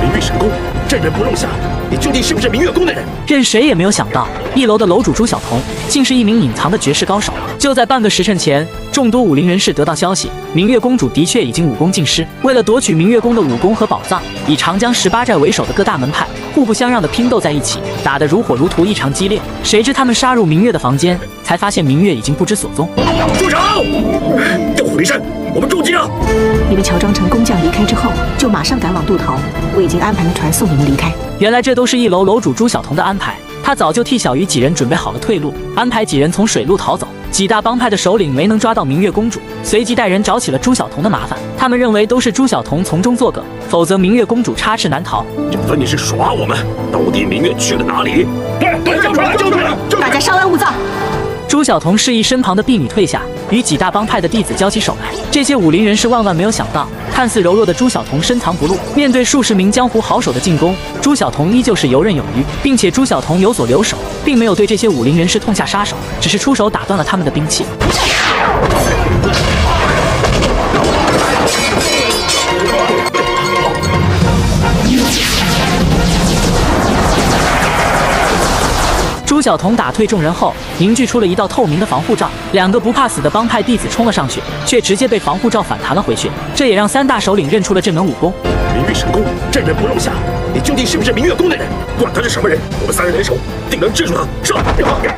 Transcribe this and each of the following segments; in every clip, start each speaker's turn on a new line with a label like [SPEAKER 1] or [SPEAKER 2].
[SPEAKER 1] 明月神功，这人不露相，你究竟是不是明月宫的人？
[SPEAKER 2] 任谁也没有想到，一楼的楼主朱晓彤竟是一名隐藏的绝世高手。就在半个时辰前，众多武林人士得到消息，明月公主的确已经武功尽失。为了夺取明月宫的武功和宝藏，以长江十八寨为首的各大门派互不相让的拼斗在一起，打得如火如荼，异常激烈。谁知他们杀入明月的房间，才发现明月已经不知所踪。
[SPEAKER 1] 住手！调虎离山，我们出击了！
[SPEAKER 3] 你们乔装成工匠离开之后，就马上赶往渡头。我已经安排了船送你们离开。
[SPEAKER 2] 原来这都是一楼楼主朱晓彤的安排，他早就替小鱼几人准备好了退路，安排几人从水路逃走。几大帮派的首领没能抓到明月公主，随即带人找起了朱晓彤的麻烦。他们认为都是朱晓彤从中作梗，否则明月公主插翅难逃。
[SPEAKER 1] 这分明是耍我们！到底明月去了哪里？对对，交出来，交出来！
[SPEAKER 3] 大家稍安勿躁。
[SPEAKER 2] 朱晓彤示意身旁的婢女退下，与几大帮派的弟子交起手来。这些武林人士万万没有想到，看似柔弱的朱晓彤深藏不露。面对数十名江湖好手的进攻，朱晓彤依旧是游刃有余，并且朱晓彤有所留手，并没有对这些武林人士痛下杀手，只是出手打断了他们的兵器。小童打退众人后，凝聚出了一道透明的防护罩。两个不怕死的帮派弟子冲了上去，却直接被防护罩反弹了回去。这也让三大首领认出了这门武功。
[SPEAKER 1] 明月神功，这人不露相，你究竟是不是明月宫的人？管他是什么人，我们三人联手，定能制住他。上！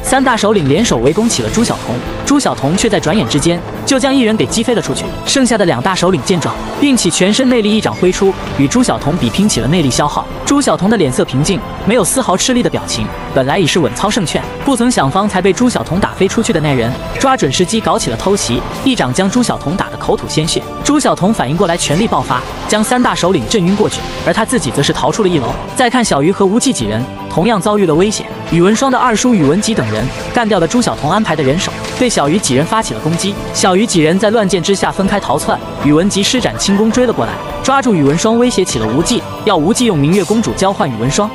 [SPEAKER 2] 三大首领联手围攻起了朱晓彤，朱晓彤却在转眼之间就将一人给击飞了出去。剩下的两大首领见状，并起全身内力一掌挥出，与朱晓彤比拼起了内力消耗。朱晓彤的脸色平静，没有丝毫吃力的表情。本来已是稳操胜券，不曾想方才被朱晓彤打飞出去的那人，抓准时机搞起了偷袭，一掌将朱晓彤打得口吐鲜血。朱晓彤反应过来，全力爆发，将三大首领震晕过去，而他自己则是逃出了一楼。再看小鱼和无忌几人，同样遭遇了危险。宇文双的二叔宇文吉等人干掉了朱晓彤安排的人手，对小鱼几人发起了攻击。小鱼几人在乱箭之下分开逃窜，宇文吉施展轻功追了过来，抓住宇文双，威胁起了无忌，要无忌用明月公主交换宇文双。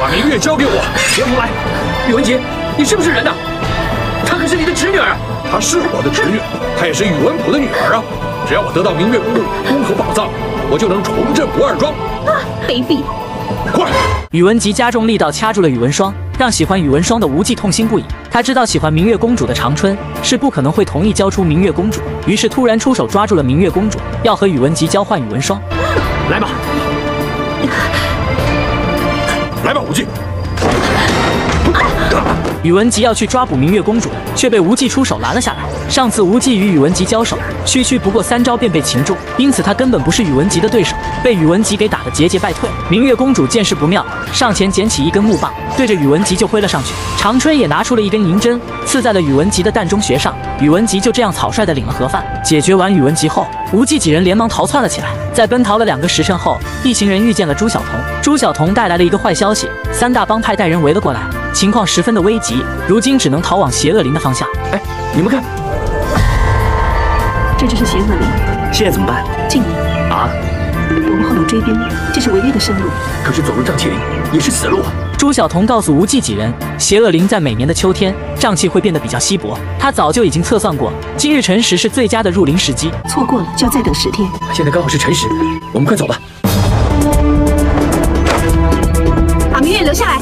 [SPEAKER 1] 把明月交给我！别胡来！宇文吉，你是不是人呐？她可是你的侄女儿。她是我的侄女，她也是宇文普的女儿啊！只要我得到明月宫的武功和宝藏，我就能重振不二庄。
[SPEAKER 3] 啊，卑鄙！
[SPEAKER 1] 快！
[SPEAKER 2] 宇文吉加重力道掐住了宇文双，让喜欢宇文双的无忌痛心不已。他知道喜欢明月公主的长春是不可能会同意交出明月公主，于是突然出手抓住了明月公主，要和宇文吉交换宇文双。
[SPEAKER 1] 来吧，来吧，无忌！
[SPEAKER 2] 宇文吉要去抓捕明月公主，却被无忌出手拦了下来。上次无忌与宇文吉交手，区区不过三招便被擒住，因此他根本不是宇文吉的对手，被宇文吉给打得节节败退。明月公主见势不妙，上前捡起一根木棒，对着宇文吉就挥了上去。长春也拿出了一根银针，刺在了宇文吉的膻中穴上。宇文吉就这样草率地领了盒饭。解决完宇文吉后，无忌几人连忙逃窜了起来。在奔逃了两个时辰后，一行人遇见了朱晓彤。朱晓彤带来了一个坏消息，三大帮派带人围了过来，情况十分的危急，如今只能逃往邪恶林的方向。
[SPEAKER 1] 哎，你们看，
[SPEAKER 3] 这就是邪恶林，
[SPEAKER 1] 现在怎么办？
[SPEAKER 3] 静你！
[SPEAKER 1] 啊！
[SPEAKER 3] 我们后有追兵，这是唯一的生路。
[SPEAKER 1] 可是走入瘴气林也是死路啊！
[SPEAKER 2] 朱晓彤告诉无忌几人，邪恶灵在每年的秋天，瘴气会变得比较稀薄。他早就已经测算过，今日辰时是最佳的入林时机。
[SPEAKER 3] 错过了就要再等十天。
[SPEAKER 1] 现在刚好是辰时，我们快走吧。
[SPEAKER 3] 把明月留下来。